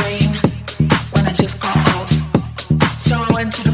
brain when I just got off. So I went to the